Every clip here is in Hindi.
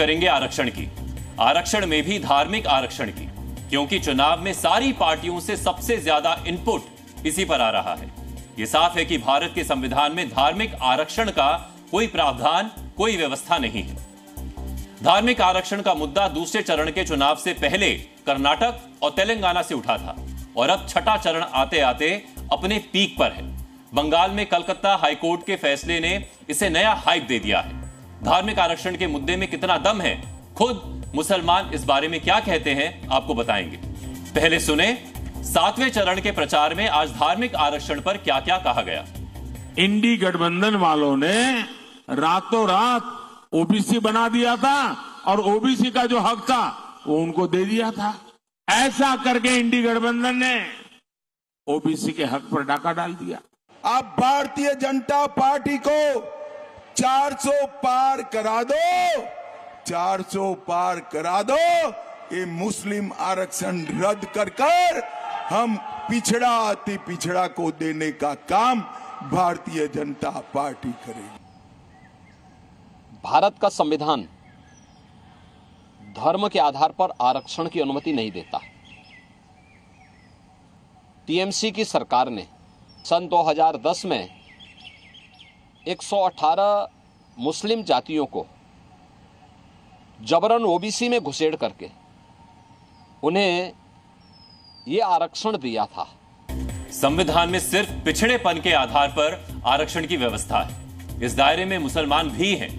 करेंगे आरक्षण की। आरक्षण में भी धार्मिक आरक्षण की, क्योंकि चुनाव में सारी पार्टियों से सबसे ज़्यादा इनपुट इसी पर आ रहा है। यह साफ़ है कि भारत के संविधान में धार्मिक आरक्षण का कोई प्रावधान, कोई व्यवस्था नहीं है। धार्मिक आरक्षण का मुद्दा दूसरे चरण के चुनाव से पहले कर्नाटक और तेलंगाना से उठा था और अब छठा चरण आते आते अपने पीक पर है। बंगाल में कलकत्ता हाईकोर्ट के फैसले ने इसे नया हाइप दे दिया है। धार्मिक आरक्षण के मुद्दे में कितना दम है? खुद मुसलमान इस बारे में क्या कहते हैं आपको बताएँगे। पहले सुने सातवें चरण के प्रचार में आज धार्मिक आरक्षण पर क्या क्या कहा गया? इंडी गठबंधन वालों ने रातों रात ओबीसी बना दिया था और ओबीसी का जो हक था वो उनको दे दिया था। ऐसा करके इंडी गठबंधन ने ओबीसी के हक पर डाका डाल दिया। अब भारतीय जनता पार्टी को 400 पार करा दो। 400 पार करा दो। ये मुस्लिम आरक्षण रद्द कर कर हम पिछड़ा अति पिछड़ा को देने का काम भारतीय जनता पार्टी करेगी। भारत का संविधान धर्म के आधार पर आरक्षण की अनुमति नहीं देता। टीएमसी की सरकार ने सन 2010 में 118 मुस्लिम जातियों को जबरन ओबीसी में घुसेड़ करके उन्हें ये आरक्षण दिया था। संविधान में सिर्फ़ पिछड़ेपन के आधार पर आरक्षण की व्यवस्था है। इस दायरे में मुसलमान भी हैं।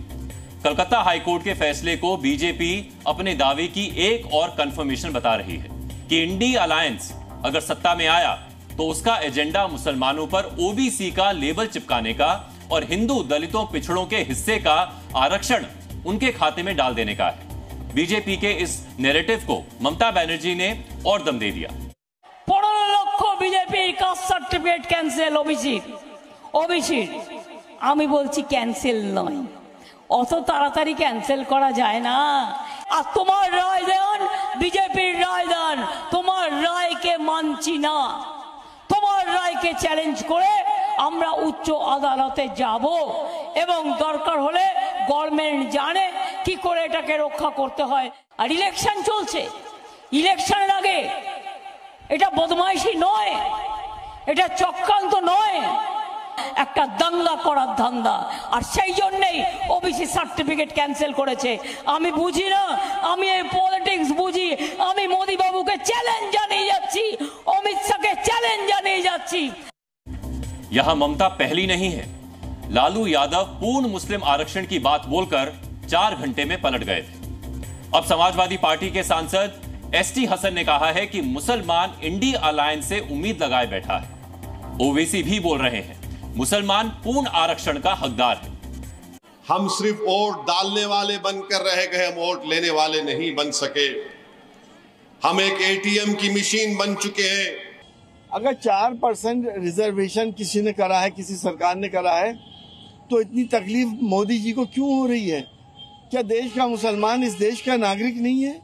कलकत्ता हाईकोर्ट के फैसले को बीजेपी अपने दावे की एक और कंफर्मेशन बता रही है कि इंडी अलायंस अगर सत्ता में आया तो उसका एजेंडा मुसलमानों पर ओबीसी का लेबल चिपकाने का और हिंदू दलितों पिछड़ों के हिस्से का आरक्षण उनके खाते में डाल देने का है बीजेपी के इस नैरेटिव को ममता बनर्जी ने और दम दे दिया পনেরো লক্ষ বিজেপির caste certificate cancel OBC OBC আমি বলছি ক্যান্সেল নয় অত তাড়াতাড়ি ক্যান্সেল করা যায় না আর তোমার রায় দেন বিজেপির রায় দেন তোমার রায়কে মানছি না তোমার রায়কে চ্যালেঞ্জ করে আমরা উচ্চ আদালতে যাব এবং দরকার হলে গভর্নমেন্ট জানে কি করে এটাকে রক্ষা করতে হয়। আর ইলেকশন চলছে। ইলেকশনের আগে এটা বদমাইশি নয়, এটা চক্রান্ত নয়, একটা দাঙ্গা করার ধান্দা। আর সেই জন্যেই ওবিসি সার্টিফিকেট ক্যান্সেল করেছে। আমি বুঝি না, আমি এই পলিটিক্স বুঝি, আমি মোদি বাবুকে চ্যালেঞ্জ জানিয়ে যাচ্ছি, অমিত শাহকে চ্যালেঞ্জ জানিয়ে যাচ্ছি। यहाँ ममता पहली नहीं है। लालू यादव पूर्ण मुस्लिम आरक्षण की बात बोलकर चार घंटे में पलट गए थे। अब समाजवादी पार्टी के सांसद एस टी हसन ने कहा है कि मुसलमान इंडी अलायंस से उम्मीद लगाए बैठा है। ओवैसी भी बोल रहे हैं, मुसलमान पूर्ण आरक्षण का हकदार है। हम सिर्फ़ वोट डालने वाले बनकर रह गए, हम वोट लेने वाले नहीं बन सके। हम एक एटीएम की मशीन बन चुके हैं। अगर चार परसेंट रिजर्वेशन किसी ने करा है, किसी सरकार ने करा है तो इतनी तकलीफ़ मोदी जी को क्यों हो रही है? क्या देश का मुसलमान इस देश का नागरिक नहीं है?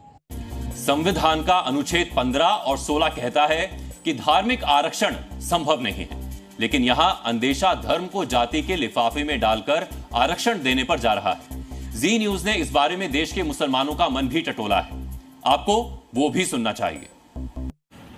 संविधान का अनुच्छेद 15 और 16 कहता है कि धार्मिक आरक्षण संभव नहीं है। लेकिन यहाँ अंदेशा धर्म को जाति के लिफाफे में डालकर आरक्षण देने पर जा रहा है। जी न्यूज़ ने इस बारे में देश के मुसलमानों का मन भी टटोला है। आपको वो भी सुनना चाहिए।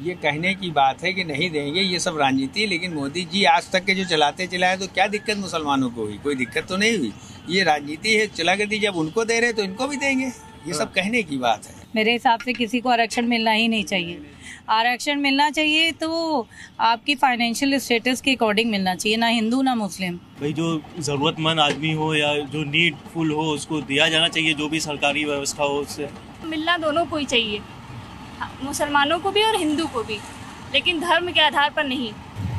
ये कहने की बात है कि नहीं देंगे ये सब राजनीति लेकिन मोदी जी आज तक के जो चलाते चलाए तो क्या दिक्कत मुसलमानों को हुई? कोई दिक्कत तो नहीं हुई? ये राजनीति है चला कर दी जब उनको दे रहे तो इनको भी देंगे। ये सब कहने की बात है। मेरे हिसाब से किसी को आरक्षण मिलना ही नहीं चाहिए। आरक्षण मिलना चाहिए तो आपकी फाइनेंशियल स्टेटस के अकॉर्डिंग मिलना चाहिए ना हिंदू ना मुस्लिम। भाई जो ज़रूरतमंद आदमी हो या जो नीडफुल हो उसको दिया जाना चाहिए जो भी सरकारी व्यवस्था हो उससे। मिलना दोनों को ही चाहिए। हाँ, मुसलमानों को भी और हिंदू को भी। लेकिन धर्म के आधार पर नहीं।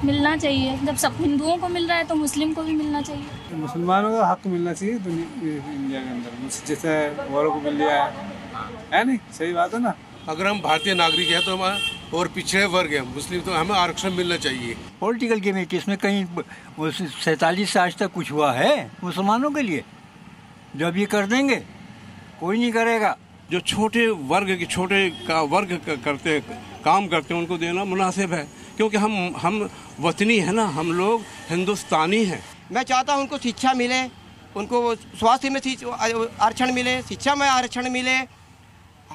मिलना चाहिए। जब सब हिंदुओं को मिल रहा है तो मुस्लिम को भी मिलना चाहिए। मुसलमानों का हक मिलना चाहिए इंडिया के अंदर। जैसे औरों को मिल लिया है। है नहीं? सही बात है ना? अगर हम भारतीय नागरिक हैं तो हम और पिछड़े वर्ग हैं मुस्लिम तो हमें आरक्षण मिलना चाहिए। पॉलिटिकल गेम है कि इसमें कहीं सैतालीस से आज तक कुछ हुआ है मुसलमानों के लिए? जब ये कर देंगे कोई नहीं करेगा। जो छोटे वर्ग के छोटे का वर्ग करते काम करते हैं उनको देना मुनासिब है। क्योंकि हम हम वतनी है ना हम लोग हिंदुस्तानी हैं। मैं चाहता हूँ उनको शिक्षा मिले उनको स्वास्थ्य में आरक्षण मिले शिक्षा में आरक्षण मिले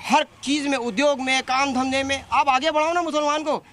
हर चीज़ में उद्योग में काम धंधे में। आप आगे बढ़ाओ ना मुसलमान को।